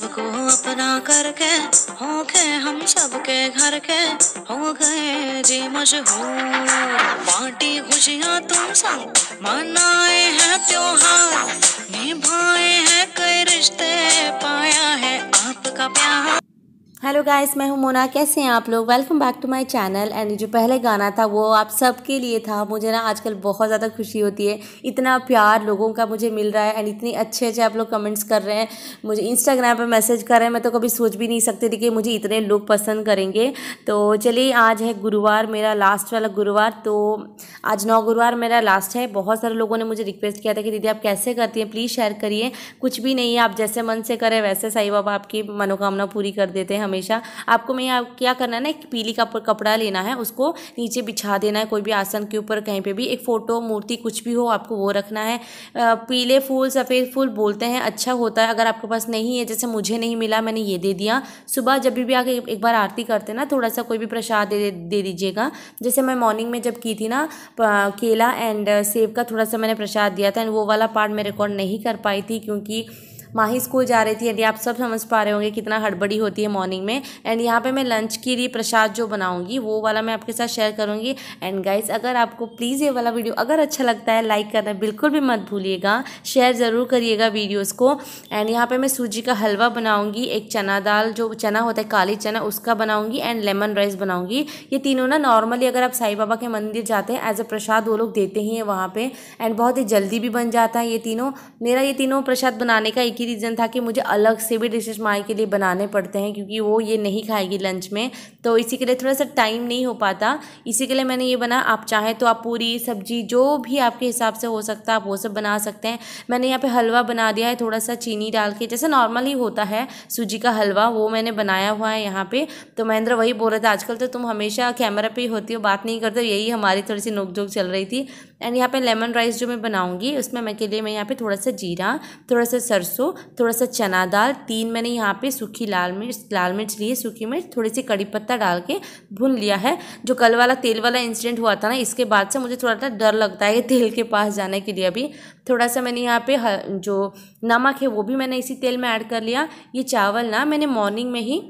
सबको अपना करके हो गए हम सबके घर के हो गए जी मशहूर। बाटी खुशियाँ तुम संग मनाए हैं त्योहार। निभाए हैं कई रिश्ते, पाया है आपका प्यार। हेलो गाइस मैं हूँ मोना। कैसे हैं आप लोग? Welcome back to my channel and जो पहले गाना था, वो आप सबके लिए था। मुझे ना आजकल बहुत ज़्यादा खुशी होती है। इतना प्यार लोगों का मुझे मिल रहा है। एंड इतने अच्छे अच्छे आप लोग कमेंट्स कर रहे हैं। मुझे इंस्टाग्राम पर मैसेज कर रहे हैं। मैं तो कभी सोच भी नहीं सकती थी कि मुझे इतने लोग पसंद करेंगे। तो चलिए, आज है गुरुवार, मेरा लास्ट वाला गुरुवार। तो आज नौ गुरुवार मेरा लास्ट है। बहुत सारे लोगों ने मुझे रिक्वेस्ट किया था कि दीदी, आप कैसे करती हैं? प्लीज़ शेयर करिए। कुछ भी नहीं है। आप जैसे मन से करें, वैसे साई बाबा आपकी मनोकामना पूरी कर देते हैं। हमेशा आपको मैं यहाँ क्या करना है ना, एक पीली का कपड़ा लेना है, उसको नीचे बिछा देना है, कोई भी आसन के ऊपर, कहीं पे भी एक फ़ोटो, मूर्ति कुछ भी हो, आपको वो रखना है। पीले फूल, सफ़ेद फूल बोलते हैं अच्छा होता है, अगर आपके पास नहीं है, जैसे मुझे नहीं मिला, मैंने ये दे दिया। सुबह जब भी आके एक बार आरती करते ना थोड़ा सा कोई भी प्रसाद दे दे दीजिएगा। जैसे मैं मॉर्निंग में जब की थी ना केला एंड सेब का थोड़ा सा मैंने प्रसाद दिया था एंड वो वाला पार्ट मैं रिकॉर्ड नहीं कर पाई थी, क्योंकि माही स्कूल जा रही थी एंड आप सब समझ पा रहे होंगे कितना हड़बड़ी होती है मॉर्निंग में एंड यहाँ पे मैं लंच के लिए प्रसाद जो बनाऊँगी, वो वाला मैं आपके साथ शेयर करूँगी एंड गाइस अगर आपको प्लीज़ ये वाला वीडियो अगर अच्छा लगता है लाइक करना बिल्कुल भी मत भूलिएगा शेयर ज़रूर करिएगा वीडियोज़ को एंड यहाँ पर मैं सूजी का हलवा बनाऊँगी, एक चना दाल जो चना होता है, काली चना, उसका बनाऊँगी एंड लेमन राइस बनाऊँगी, ये तीनों ना नॉर्मली अगर आप साई बाबा के मंदिर जाते हैं एज अ प्रसाद वो लोग देते ही हैं वहाँ पर एंड बहुत ही जल्दी भी बन जाता है ये तीनों, मेरा ये तीनों प्रसाद बनाने का एक ही रीज़न था कि मुझे अलग से भी डिशेज माई के लिए बनाने पड़ते हैं, क्योंकि वो ये नहीं खाएगी लंच में। तो इसी के लिए थोड़ा सा टाइम नहीं हो पाता। इसी के लिए मैंने ये बना, आप चाहें तो आप पूरी सब्ज़ी जो भी आपके हिसाब से हो सकता है, आप वो सब बना सकते हैं। मैंने यहाँ पे हलवा बना दिया है, थोड़ा सा चीनी डाल के, जैसे नॉर्मल ही होता है, सूजी का हलवा, वो मैंने बनाया हुआ है यहाँ पे। तो महेंद्र वही बोल रहे थे, आजकल तो तुम हमेशा कैमरा पे ही होती हो, बात नहीं करते यही हमारी थोड़ी सी नोकझोंक चल रही थी। एंड यहाँ पे लेमन राइस जो मैं बनाऊँगी, उसमें मैं के लिए मैं यहाँ पे थोड़ा सा जीरा थोड़ा सा सरसों थोड़ा सा चना दाल, तीन मैंने यहाँ पे सूखी लाल मिर्च लाल मिर्च ली सूखी मिर्च थोड़ी सी कड़ी पत्ता डाल के भून लिया है। जो कल वाला तेल वाला इंसिडेंट हुआ था ना, इसके बाद से मुझे थोड़ा सा डर लगता है तेल के पास जाने के लिए अभी। थोड़ा सा मैंने यहाँ पे जो नमक है वो भी मैंने इसी तेल में ऐड कर लिया। ये चावल ना मैंने मॉर्निंग में ही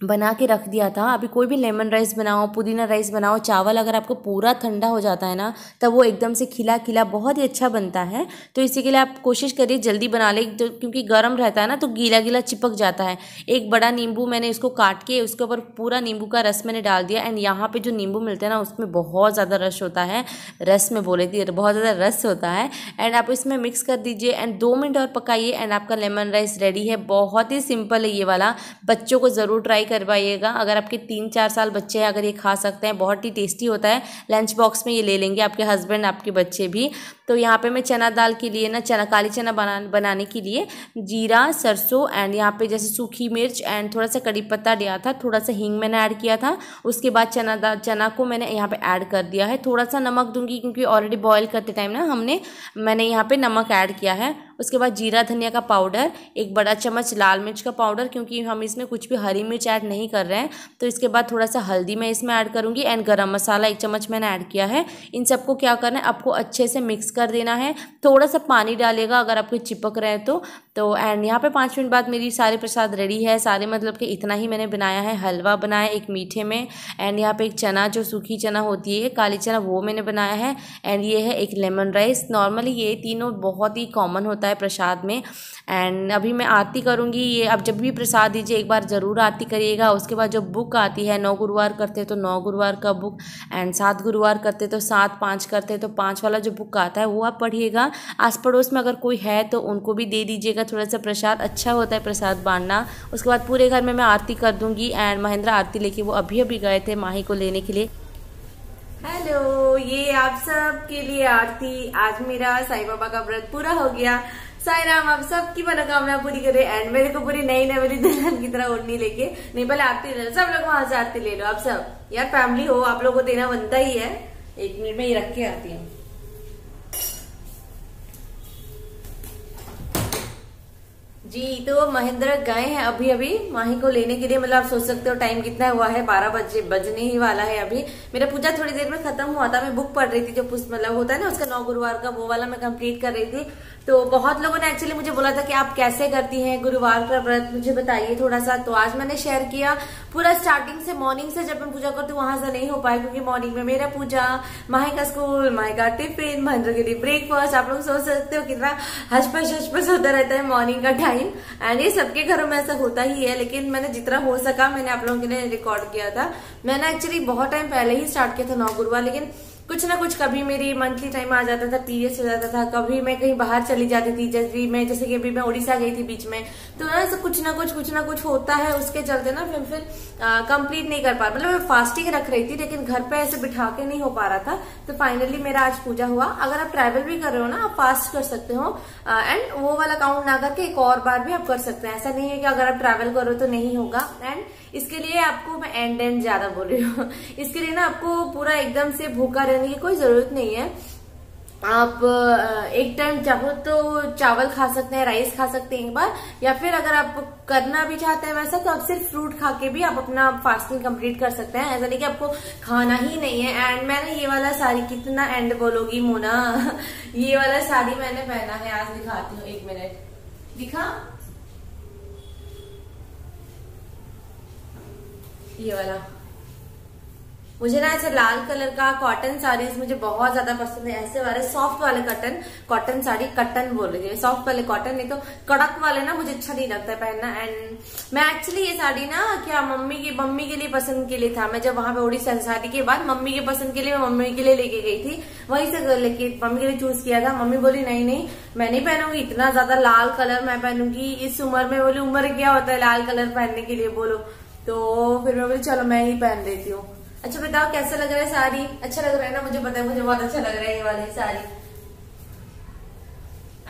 बना के रख दिया था। अभी कोई भी लेमन राइस बनाओ, पुदीना राइस बनाओ, चावल अगर आपको पूरा ठंडा हो जाता है ना, तब वो एकदम से खिला खिला बहुत ही अच्छा बनता है। तो इसी के लिए आप कोशिश करिए जल्दी बना ले तो क्योंकि गर्म रहता है ना तो गीला गीला चिपक जाता है। एक बड़ा नींबू मैंने इसको काट के, उसके ऊपर पूरा नींबू का रस मैंने डाल दिया एंड यहाँ पर जो नींबू मिलते हैं ना, उसमें बहुत ज़्यादा रस होता है। रस में बोले थी, बहुत ज़्यादा रस होता है। एंड आप इसमें मिक्स कर दीजिए एंड दो मिनट और पकाइए एंड आपका लेमन राइस रेडी है। बहुत ही सिंपल है ये वाला। बच्चों को ज़रूर ट्राई करवाइएगा अगर आपके तीन चार साल बच्चे हैं, अगर ये खा सकते हैं, बहुत ही टेस्टी होता है। लंच बॉक्स में ये ले लेंगे आपके हस्बैंड, आपके बच्चे भी। तो यहाँ पे मैं चना दाल के लिए ना, चना, काली चना बना, बनाने के लिए जीरा, सरसों एंड यहाँ पे जैसे सूखी मिर्च एंड थोड़ा सा कड़ी पत्ता दिया था, थोड़ा सा हींग मैंने ऐड किया था, उसके बाद चना दाल चना को मैंने यहाँ पे ऐड कर दिया है। थोड़ा सा नमक दूँगी क्योंकि ऑलरेडी बॉयल करते टाइम ना हमने, मैंने यहाँ पे नमक ऐड किया है। उसके बाद जीरा, धनिया का पाउडर एक बड़ा चम्मच लाल मिर्च का पाउडर क्योंकि हम इसमें कुछ भी हरी मिर्च ऐड नहीं कर रहे हैं। तो इसके बाद थोड़ा सा हल्दी मैं इसमें ऐड करूँगी एंड गरम मसाला एक चम्मच मैंने ऐड किया है। इन सबको क्या करना है, आपको अच्छे से मिक्स कर देना है। थोड़ा सा पानी डालेगा अगर आपके चिपक रहे तो। तो एंड यहाँ पे पाँच मिनट बाद मेरी सारे प्रसाद रेडी है। सारे मतलब कि इतना ही मैंने बनाया है। हलवा बनाया, एक मीठे में एंड यहाँ पे एक चना, जो सूखी चना होती है काली चना, वो मैंने बनाया है। एंड ये है एक लेमन राइस नॉर्मली ये तीनों बहुत ही कॉमन होता है प्रसाद में। एंड अभी मैं आरती करूँगी। ये अब जब भी प्रसाद दीजिए, एक बार ज़रूर आरती करिएगा। उसके बाद जब बुक आती है, नौ गुरुवार करते तो नौ गुरुवार का बुक एंड सात गुरुवार करते तो सात, पाँच करते तो पाँच वाला जो बुक आता है वो आप पढ़िएगा। आस पड़ोस में अगर कोई है तो उनको भी दे दीजिएगा। थोड़ा सा प्रसाद अच्छा होता है प्रसाद बांटना। उसके बाद पूरे घर में मैं आरती कर दूँगी एंड महेंद्र आरती लेके वो अभी अभी गए थे माही को लेने के लिए। हेलो, ये आप सब के लिए आरती। आज मेरा साईं बाबा का व्रत पूरा हो गया। साई राम, आप सबकी मनोकामना पूरी करे एंड मेरे को पूरी नई मेरी दुल्हन की तरह उड़नी लेके। नहीं, पहले आरती ले सब लोग वहाँ से आरती ले लो, आप सब। यार फैमिली हो, आप लोग को देना बनता ही है। एक मिनट में ये रख के आती हूँ। जी तो महेंद्र गए हैं अभी अभी। माही को लेने के लिए मतलब आप सोच सकते हो टाइम कितना हुआ है? बारह बजे, बजने ही वाला है अभी। मेरा पूजा थोड़ी देर में खत्म हुआ था, मैं बुक पढ़ रही थी जो मतलब होता है ना, उसका नौ गुरुवार का, वो वाला मैं कंप्लीट कर रही थी। तो बहुत लोगों ने एक्चुअली मुझे बोला था कि आप कैसे करती हैं? गुरुवार का व्रत, मुझे बताइए थोड़ा सा तो आज मैंने शेयर किया। पूरा स्टार्टिंग से मॉर्निंग से जब मैं पूजा करती हूँ, वहाँ से नहीं हो पाया क्योंकि मॉर्निंग में मेरा पूजा माही का स्कूल माही का टिफ़िन महेंद्र के लिए ब्रेकफास्ट आप लोग सोच सकते हो कितना हजपस हजपस होता रहता है मॉर्निंग का टाइम एंड ये सबके घरों में ऐसा होता ही है, लेकिन मैंने जितना हो सका मैंने आप लोगों के लिए रिकॉर्ड किया था। मैंने एक्चुअली बहुत टाइम पहले ही स्टार्ट किया था नौ गुरुवार, लेकिन कुछ ना कुछ कभी मेरी मंथली टाइम आ जाता था पीरियड्स हो जाता था, कभी मैं कहीं बाहर चली जाती थी, जैसे मैं, जैसे कि अभी मैं उड़ीसा गई थी बीच में तो ना सब कुछ ना कुछ कुछ ना कुछ होता है, उसके चलते ना फिर फिर कंप्लीट नहीं कर पा मतलब मैं फास्टिंग रख रही थी, लेकिन घर पे ऐसे बिठा के नहीं हो पा रहा था तो फाइनली मेरा आज पूजा हुआ। अगर आप ट्रैवल भी कर रहे हो ना, आप फास्ट कर सकते हो एंड वो वाला काउंट ना करके एक और बार भी आप कर सकते हैं। ऐसा नहीं है कि अगर आप ट्रैवल करो तो नहीं होगा एंड इसके लिए आपको मैं एंड एंड ज़्यादा बोल रही हूँ। इसके लिए ना आपको पूरा एकदम से भूखा रहने की कोई ज़रूरत नहीं है। आप एक टाइम चाहो तो चावल खा सकते हैं राइस खा सकते हैं एक बार, या फिर अगर आप करना भी चाहते हैं वैसा तो आप सिर्फ़ फ्रूट खा के भी आप अपना फास्टिंग कंप्लीट कर सकते हैं। ऐसा नहीं कि आपको खाना ही नहीं है। एंड मैंने ये वाला साड़ी कितना एंड बोलोगी, मोना? ये वाला साड़ी मैंने पहना है, आज दिखाती हूँ, एक मिनट दिखा? ये वाला। मुझे ना ऐसे लाल कलर का कॉटन साड़ीज मुझे बहुत ज़्यादा पसंद है। ऐसे वाले सॉफ्ट वाले कॉटन कॉटन साड़ी कटन बोल रही है। सॉफ्ट वाले कॉटन नहीं तो कड़क वाले ना मुझे अच्छा नहीं लगता है पहनना। एंड मैं एक्चुअली ये साड़ी ना क्या मम्मी की, मम्मी के लिए पसंद के लिए था। मैं जब वहाँ पे उड़ीसा शादी के बाद मम्मी के पसंद के लिए, मैं मम्मी के लिए लेके गई थी। वहीं से लेके मम्मी के लिए चूज़ किया था। मम्मी बोली, नहीं नहीं, मैं नहीं पहनूँगी। इतना ज़्यादा लाल कलर मैं पहनूँगी। इस उम्र में बोली, उम्र क्या होता है लाल कलर पहनने के लिए? बोलो। तो फिर मैं बोली, चलो, मैं ही पहन लेती हूँ। अच्छा बताओ, कैसा लग रहा है साड़ी? अच्छा लग रहा है ना, मुझे पता है, मुझे बहुत अच्छा लग रहा है ये वाली साड़ी।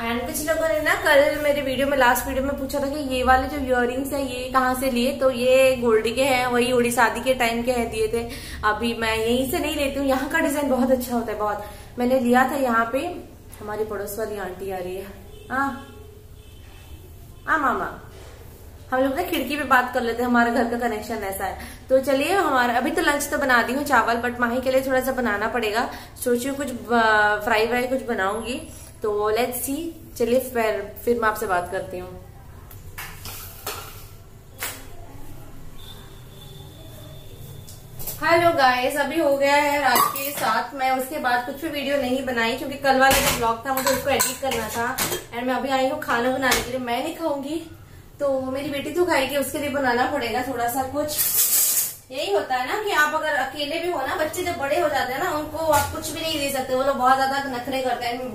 एंड कुछ लोगों ने ना कल मेरे वीडियो में लास्ट वीडियो में पूछा था कि ये वाले जो इयर है, ये कहाँ से लिए? तो ये गोल्डी के हैं, वही उड़ी शादी के टाइम के हैं दिए थे। अभी मैं यहीं से नहीं लेती हूँ। यहाँ का डिज़ाइन बहुत अच्छा होता है, बहुत। मैंने लिया था यहाँ पे, हमारी पड़ोस वाली आंटी आ रही है। हाँ। हाँ मामा। हम लोग ना खिड़की पे बात कर लेते हैं, हमारा घर का कनेक्शन ऐसा है। तो चलिए, हमारा, अभी तो लंच तो बना दी हूँ चावल बट माही के लिए थोड़ा सा बनाना पड़ेगा। सोची कुछ फ्राई व्राई कुछ बनाऊँगी। तो लेट्स सी चलिए फिर फिर मैं आपसे बात करती हूँ। हेलो गाइस अभी हो गया है रात के साथ मैं उसके बाद कुछ भी वीडियो नहीं बनाई, क्योंकि कल वाला जो ब्लॉग था, मुझे उसको एडिट करना था। एंड मैं अभी आई हूँ खाना बनाने के लिए। मैं नहीं खाऊँगी। तो मेरी बेटी तो खाएगी, उसके लिए बनाना पड़ेगा थोड़ा सा कुछ। यही होता है ना कि आप अगर अकेले भी हो ना, बच्चे जब बड़े हो जाते हैं ना, उनको आप कुछ भी नहीं दे सकते। वो लोग बहुत ज़्यादा नखरे करते हैं।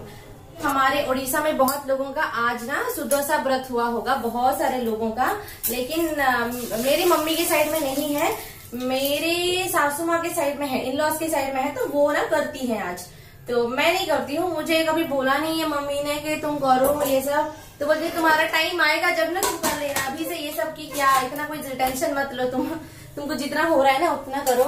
हमारे उड़ीसा में बहुत लोगों का आज ना सुदोसा व्रत हुआ होगा, बहुत सारे लोगों का। लेकिन मेरी मम्मी के साइड में नहीं है, मेरे सासू माँ के साइड में है इन लॉस के साइड में है तो वो ना करती है आज। तो मैं नहीं करती हूँ, मुझे कभी बोला नहीं है मम्मी ने कि तुम करो ये सब। तो बोलते तुम्हारा टाइम आएगा जब ना तुम कर लेना। अभी से ये सब की क्या, इतना कोई टेंशन मत लो तुम। तुमको जितना हो रहा है ना, उतना करो।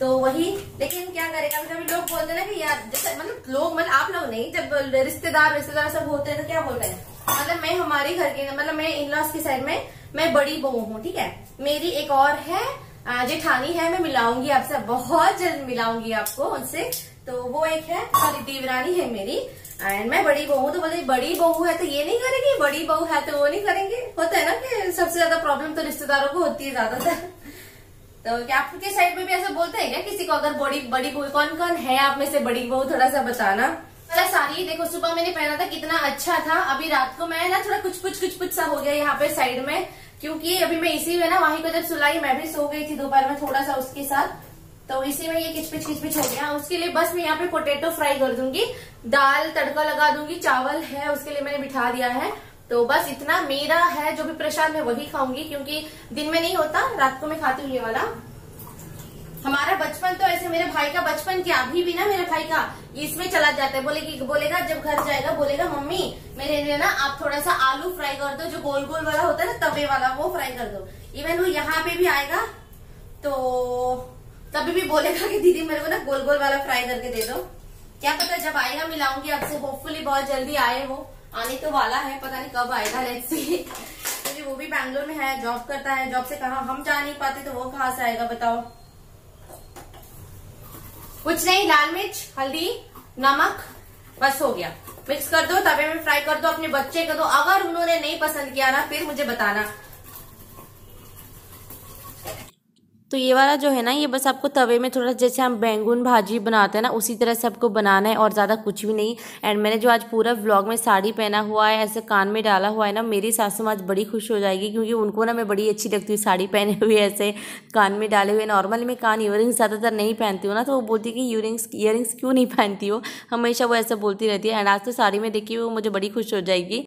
तो वही, लेकिन क्या करेगा? कभी लोग बोलते ना कि यार, जैसे मतलब लोग मतलब आप लोग नहीं, जब रिश्तेदार रिश्तेदार सब होते हैं तो क्या बोल रहे हैं? मतलब मैं हमारे घर के मतलब मैं इन लॉस की साइड में, मैं बड़ी बहू हूँ, ठीक है? मेरी एक और है जेठानी है, मैं मिलाऊँगी आपसे, बहुत जल्द मिलाऊँगी आपको उनसे। तो वो एक है सॉरी देवरानी है मेरी। एंड मैं बड़ी बहू तो बोले बड़ी बहू है तो ये नहीं करेगी? बड़ी बहू है तो वो नहीं करेंगे? होता है ना कि सबसे ज़्यादा प्रॉब्लम तो रिश्तेदारों को होती है ज़्यादातर। तो क्या आपके साइड में भी ऐसा बोलते हैं क्या? किसी को अगर बड़ी बड़ी बहू, कौन कौन है आप में से बड़ी बहू, थोड़ा सा बताना। वाला साड़ी, देखो, सुबह मैंने पहना था, कितना अच्छा था। अभी रात को मैं ना थोड़ा कुछ कुछ कुछ कुछ सा हो गया यहाँ पे साइड में। क्योंकि अभी मैं इसी में ना, वहीं को जब सुलाई, मैं भी सो गई थी दोपहर में थोड़ा सा उसके साथ। तो इसी में ये किचपिच किचपिच हो गया। उसके लिए बस मैं यहाँ पे पोटेटो फ्राई कर दूँगी। दाल तड़का लगा दूँगी। चावल है, उसके लिए मैंने बिठा दिया है। तो बस इतना। मेरा है जो भी प्रसाद, मैं वही खाऊँगी, क्योंकि दिन में नहीं होता, रात को मैं खाती हूँ ये वाला। हमारा बचपन तो ऐसे, मेरे भाई का बचपन क्या? अभी भी ना मेरे भाई का? इसमें चला जाता है। बोले कि, बोलेगा, जब घर जाएगा, बोलेगा, मम्मी, मेरे लिए ना आप थोड़ा सा आलू फ्राई कर दो, जो गोल गोल वाला होता है ना, तवे वाला, वो फ्राई कर दो। इवन वो यहाँ पे भी आएगा तो तभी भी बोलेगा कि दीदी, मेरे को ना गोल गोल वाला फ्राई करके दे दो। क्या पता जब आएगा, मिलाऊँगी आपसे। होपफुली बहुत जल्दी आए वो। आने तो वाला है, पता नहीं कब आएगा क्योंकि वो भी बैंगलोर में है जॉब करता है जॉब से कहा हम जा नहीं पाते तो वो कहाँ से आएगा बताओ। कुछ नहीं, लाल मिर्च, हल्दी, नमक, बस हो गया। मिक्स कर दो, तवे में फ्राई कर दो, अपने बच्चे को दो। अगर उन्होंने नहीं पसंद किया ना, फिर मुझे बताना। तो ये वाला जो है ना, ये बस आपको तवे में थोड़ा सा जैसे हम बैंगन भाजी बनाते हैं ना, उसी तरह से आपको बनाना है और ज़्यादा कुछ भी नहीं। एंड मैंने जो आज पूरा व्लॉग में साड़ी पहना हुआ है, ऐसे कान में डाला हुआ है ना, मेरी सासू आज बड़ी खुश हो जाएगी क्योंकि उनको ना मैं बड़ी अच्छी लगती हूँ साड़ी पहने हुए, ऐसे कान में डाले हुए। नॉर्मली मैं कान ईयरिंग्स ज़्यादातर नहीं पहनती हूँ ना तो वो बोलती है कि ईयरिंग्स ईयरिंग्स क्यों नहीं पहनती हो? हमेशा वो ऐसा बोलती रहती है। एंड आज तो साड़ी में देखी वो मुझे बड़ी खुश हो जाएगी।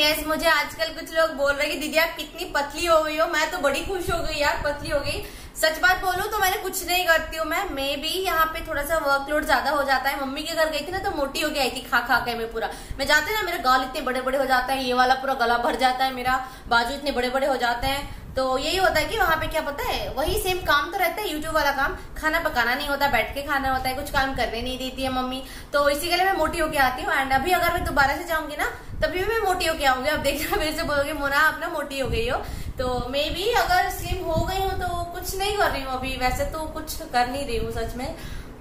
यस मुझे आजकल कुछ लोग बोल रहे कि दीदी आप कितनी पतली हो गई हो। मैं तो बड़ी खुश हो गई यार, पतली हो गई। सच बात बोलूँ तो मैंने कुछ नहीं करती हूँ मैं। मे भी यहाँ पे थोड़ा सा वर्कलोड ज़्यादा हो जाता है। मम्मी के घर गई थी ना तो मोटी हो गई आई थी खा खा के मैं पूरा। मैं जाते ना मेरे गाल इतने बड़े बड़े हो जाते हैं, ये वाला पूरा गला भर जाता है मेरा, बाजू इतने बड़े बड़े हो जाते हैं। तो यही होता है कि वहाँ पे क्या पता है वही सेम काम तो रहता है यूट्यूब वाला काम। खाना पकाना नहीं होता बैठ के खाना होता है कुछ काम करने नहीं देती है मम्मी। तो इसी के लिए मैं मोटी होके आती हूँ। एंड अभी अगर मैं दोबारा से जाऊँगी ना तभी मैं मोटी होके आऊँगी। अब देखना मेरे से बोलोगे मोना आप ना मोटी हो गई हो। तो मे भी अगर स्लिम हो गई हूँ तो कुछ नहीं कर रही हूँ अभी। वैसे तो कुछ कर नहीं रही हूँ सच में।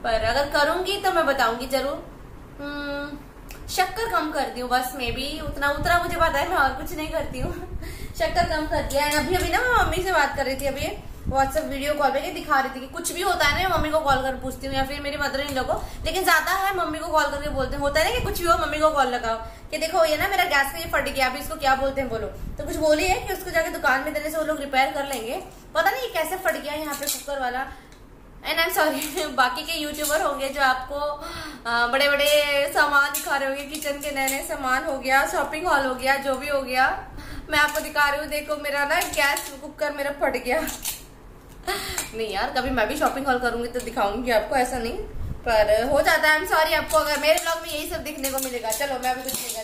पर अगर करूँगी तो मैं बताऊँगी ज़रूर। हम्म, शक्कर कम करती हूँ बस मे भी उतना उतना मुझे पता है मैं और कुछ नहीं करती हूँ। शक्कर कम कर दिया एंड अभी अभी ना मैं मम्मी से बात कर रही थी, अभी व्हाट्सएप वीडियो कॉल पे दिखा रही थी कि कुछ भी होता है ना मम्मी को कॉल कर पूछती हूँ, या फिर मेरी मदर इन लोगों लेकिन ज़्यादा है मम्मी को कॉल करके बोलते हैं। होता है ना कि कुछ भी हो, मम्मी को कॉल लगाओ। कि देखो, ये ना मेरा गैस का ये फट गया, अभी इसको क्या बोलते हैं बोलो तो कुछ बोली है कि उसको जाके दुकान में देने से वो लोग रिपेयर कर लेंगे? पता नहीं कैसे फट गया यहाँ पे कुकर वाला। एंड आई एम सॉरी बाकी के यूट्यूबर होंगे जो आपको बड़े बड़े सामान दिखा रहे होंगे किचन के नए नए सामान हो गया शॉपिंग हॉल हो गया, जो भी हो गया। मैं आपको दिखा रही हूँ, देखो मेरा ना गैस कुकर मेरा फट गया। नहीं यार, कभी मैं भी शॉपिंग हॉल करूँगी तो दिखाऊँगी आपको, ऐसा नहीं। पर हो जाता है आई एम सॉरी आपको, अगर मेरे ब्लॉग में यही सब देखने को मिलेगा। चलो, मैं भी कुछ नहीं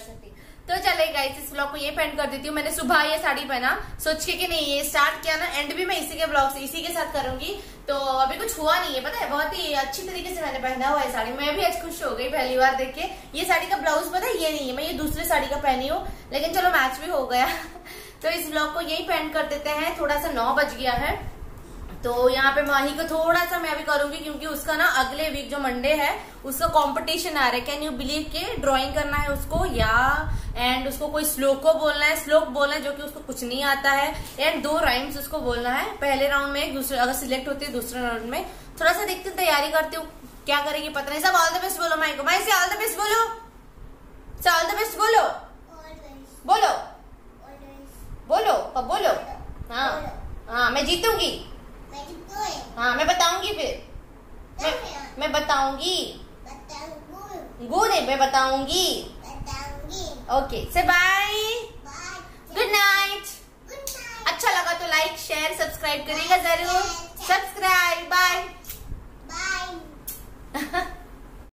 तो चले गाइस इस ब्लॉग को ये पेंट कर देती हूँ। मैंने सुबह ये साड़ी पहना, सोच के कि नहीं, ये स्टार्ट किया ना एंड भी मैं इसी के ब्लॉग से इसी के साथ करूँगी। तो अभी कुछ हुआ नहीं है, पता है? बहुत ही अच्छी तरीके से मैंने पहना हुआ है साड़ी। मैं भी आज खुश हो गई पहली बार देख के। ये साड़ी का ब्लाउज पता है? ये नहीं है। मैं ये दूसरी साड़ी का पहनी हूँ, लेकिन चलो मैच भी हो गया। तो इस ब्लॉग को यही पेंट कर देते हैं। थोड़ा सा नौ बज गया है। तो यहाँ पे माही को थोड़ा सा मैं अभी करूँगी, क्योंकि उसका ना अगले वीक जो मंडे है, उसका कंपटीशन आ रहा है। कैन यू बिलीव के ड्राइंग करना है उसको? या एंड उसको कोई श्लोको बोलना है, श्लोक बोलना है जो कि उसको कुछ नहीं आता है। एंड दो राइम्स उसको बोलना है। पहले राउंड में दूसरे, अगर सिलेक्ट होती है दूसरे राउंड में। थोड़ा सा देखती तैयारी करती हूँ, क्या करेगी पता नहीं। सब ऑल द बेस्ट बोलो माई को। माई से ऑल द बेस्ट बोलो। ऑल द बेस्ट बोलो। बोलो। बोलो बोलो। हाँ हाँ मैं जीतूँगी। हाँ मैं बताऊँगी फिर। मैं मैं बताऊँगी। गुड मैं बताऊँगी। ओके से बाय गुड नाइट अच्छा लगा तो लाइक शेयर सब्सक्राइब करिएगा ज़रूर। Subscribe bye bye